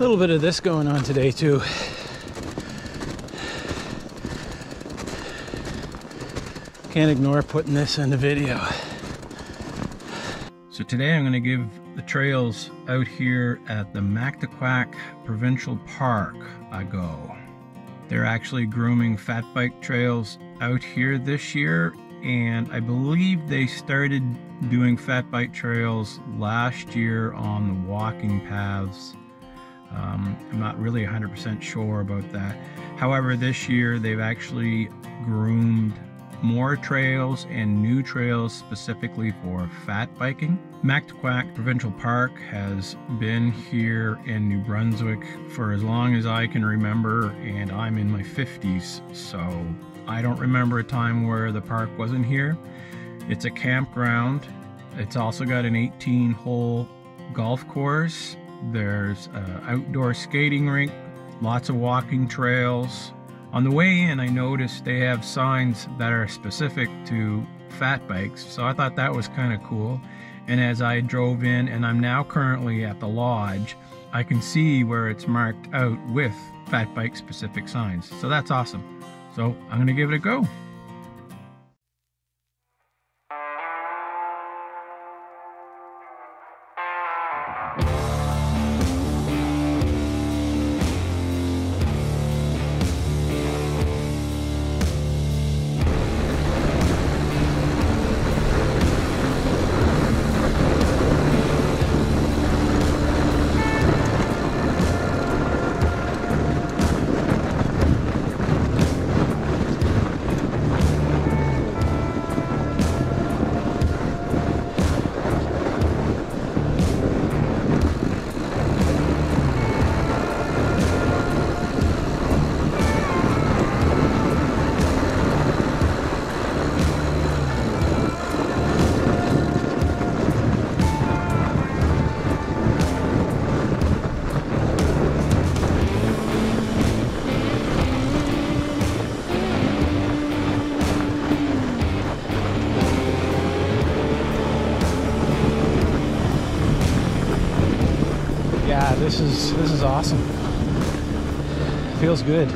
A little bit of this going on today too. Can't ignore putting this in the video. So today I'm going to give the trails out here at the Mactaquac Provincial Park a go. They're actually grooming fat bike trails out here this year and I believe they started doing fat bike trails last year on the walking paths. Um, I'm not really 100% sure about that. However, this year they've actually groomed more trails and new trails specifically for fat biking. Mactaquac Provincial Park has been here in New Brunswick for as long as I can remember and I'm in my 50s so I don't remember a time where the park wasn't here. It's a campground. It's also got an 18 hole golf course. There's an outdoor skating rink, lots of walking trails, on the way in, I noticed they have signs that are specific to fat bikes, so I thought that was kind of cool. And as I drove in, and I'm now currently at the lodge, I can see where it's marked out with fat bike specific signs. So that's awesome. So I'm going to give it a go. This is this is awesome. Feels good.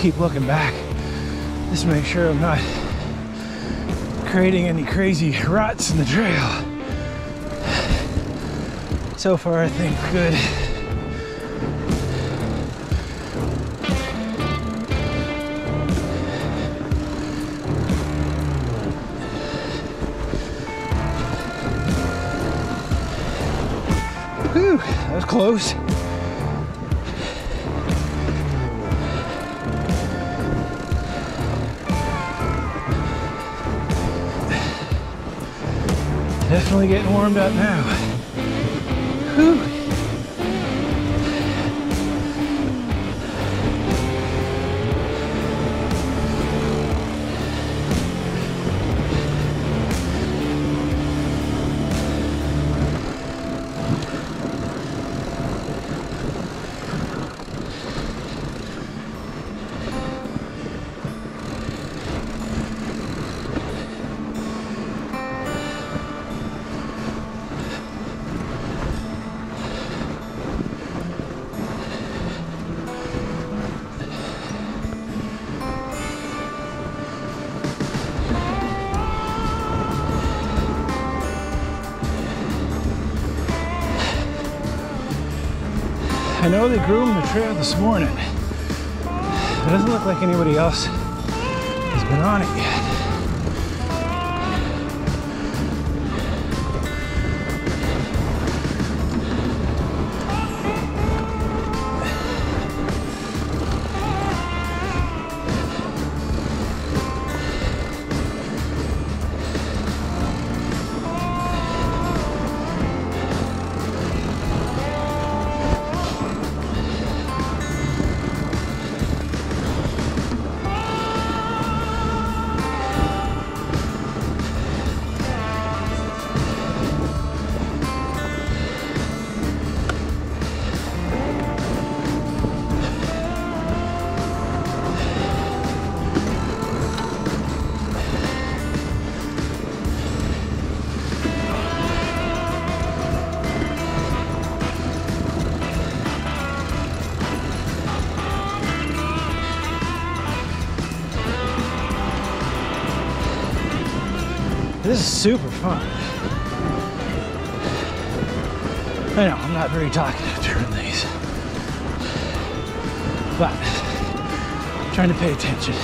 Keep looking back. Just make sure I'm not creating any crazy ruts in the trail. So far, I think good. Whew, that was close. Definitely getting warmed up now. Whew. Know they groomed the trail this morning. It doesn't look like anybody else has been on it yet. This is super fun. I know, I'm not very talkative during these. But, I'm trying to pay attention.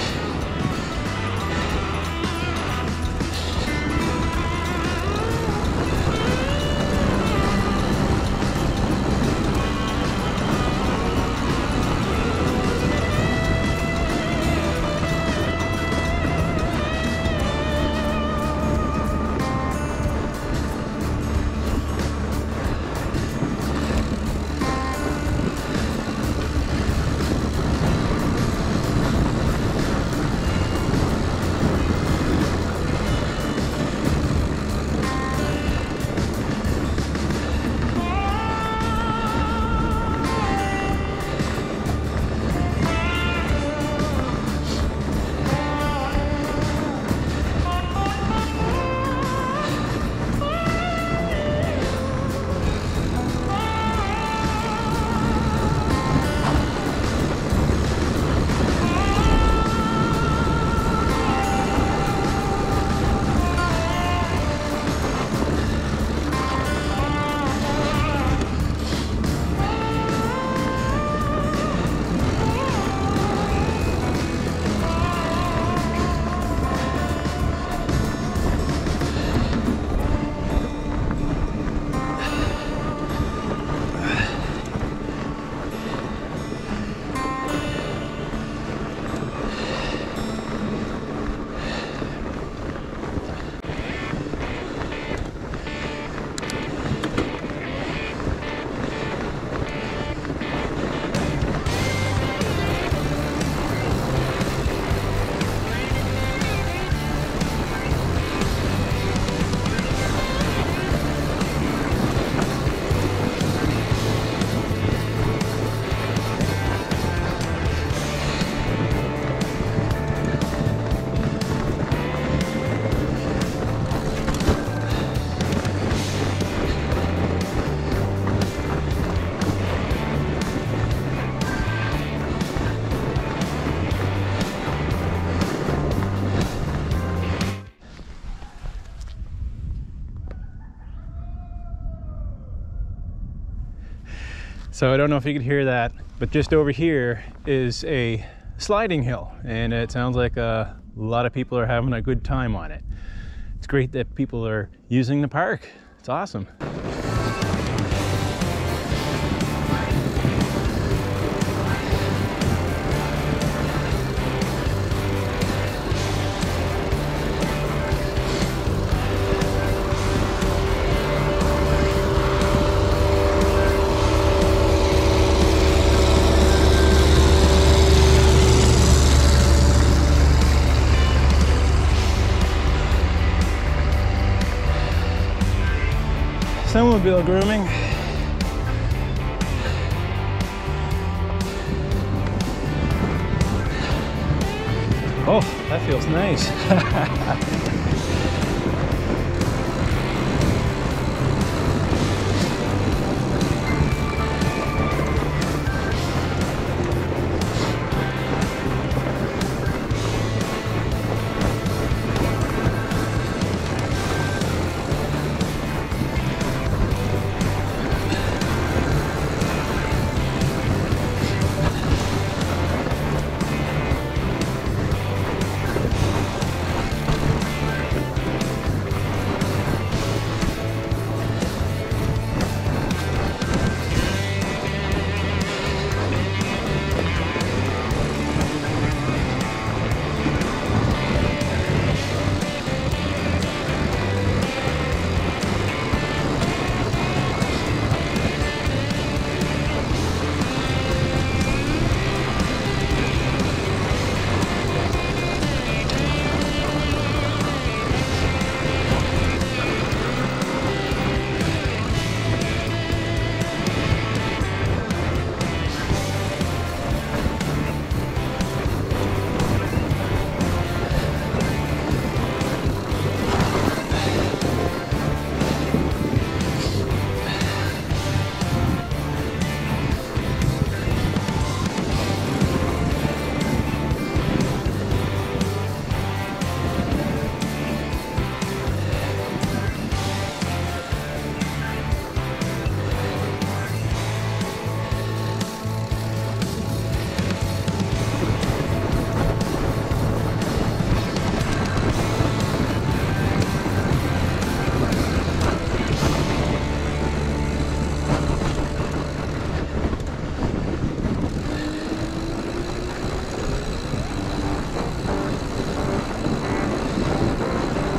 So I don't know if you can hear that, but just over here is a sliding hill, and it sounds like a lot of people are having a good time on it. It's great that people are using the park. It's awesome. Snowmobile grooming. Oh, that feels nice.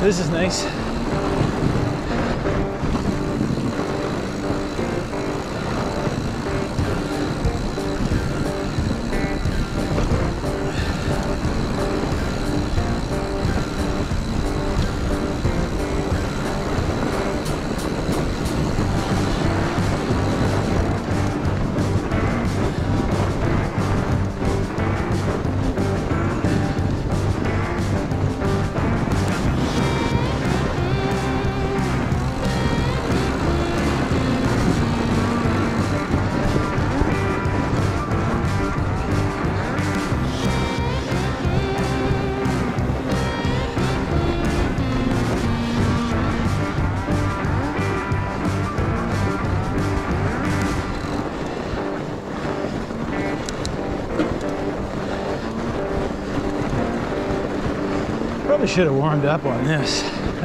This is nice. Probably should have warmed up on this.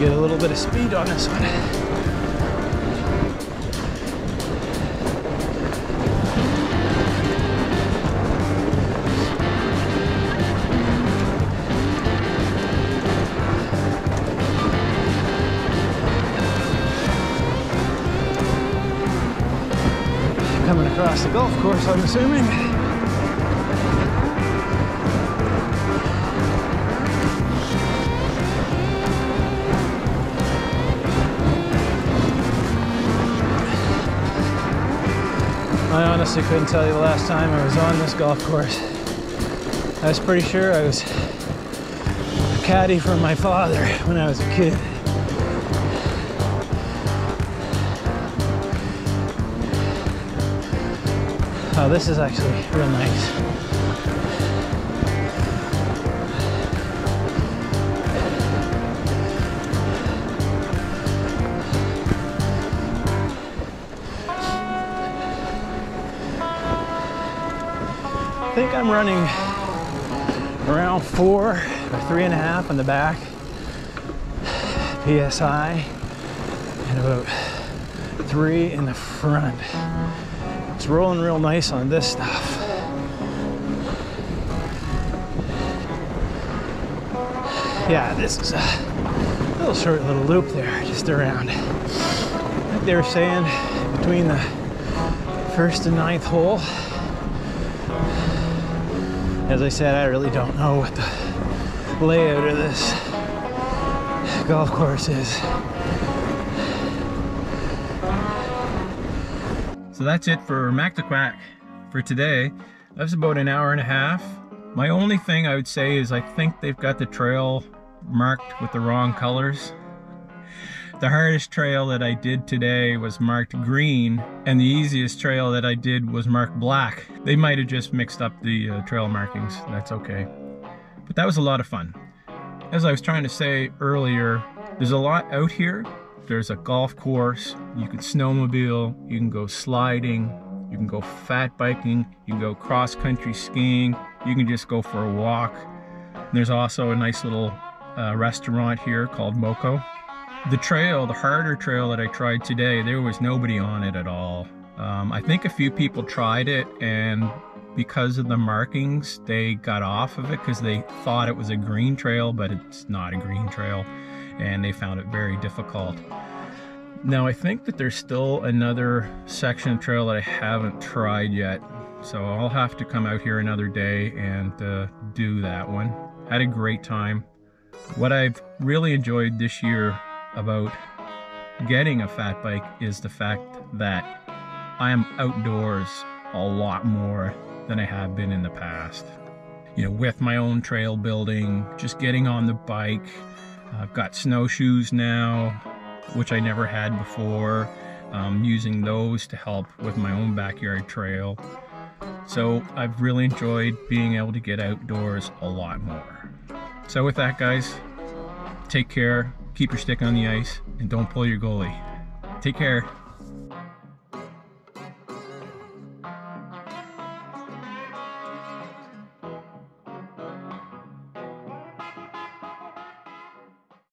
Get a little bit of speed on this one. Coming across the golf course, I'm assuming. I honestly couldn't tell you the last time I was on this golf course. I was pretty sure I was a caddy for my father when I was a kid. Oh, this is actually real nice. I think I'm running around four or three and a half on the back PSI and about three in the front. It's rolling real nice on this stuff. Yeah, this is a little short little loop there, just around. Like they were saying, between the first and ninth hole. As I said, I really don't know what the layout of this golf course is. So that's it for Mactaquac for today. That was about an hour and a half. My only thing I would say is I think they've got the trail marked with the wrong colors. The hardest trail that I did today was marked green, and the easiest trail that I did was marked black. They might have just mixed up the uh, trail markings. That's okay. But that was a lot of fun. As I was trying to say earlier, there's a lot out here. There's a golf course, you can snowmobile, you can go sliding, you can go fat biking, you can go cross country skiing, you can just go for a walk. There's also a nice little uh, restaurant here called Moco. The trail, the harder trail that I tried today, there was nobody on it at all. Um, I think a few people tried it and because of the markings, they got off of it because they thought it was a green trail, but it's not a green trail and they found it very difficult. Now I think that there's still another section of trail that I haven't tried yet. So I'll have to come out here another day and uh, do that one. Had a great time. What I've really enjoyed this year about getting a fat bike is the fact that I am outdoors a lot more than I have been in the past. You know, with my own trail building, just getting on the bike. I've got snowshoes now, which I never had before. Um, using those to help with my own backyard trail. So I've really enjoyed being able to get outdoors a lot more. So with that guys, take care, keep your stick on the ice, and don't pull your goalie. Take care.